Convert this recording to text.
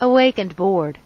Awake and bored,